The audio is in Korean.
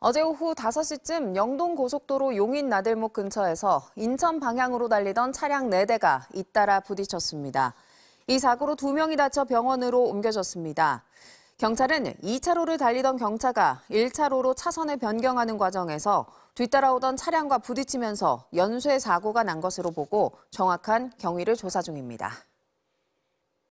어제 오후 5시쯤 영동 고속도로 용인 나들목 근처에서 인천 방향으로 달리던 차량 4대가 잇따라 부딪혔습니다. 이 사고로 2명이 다쳐 병원으로 옮겨졌습니다. 경찰은 2차로를 달리던 경차가 1차로로 차선을 변경하는 과정에서 뒤따라오던 차량과 부딪히면서 연쇄 사고가 난 것으로 보고 정확한 경위를 조사 중입니다.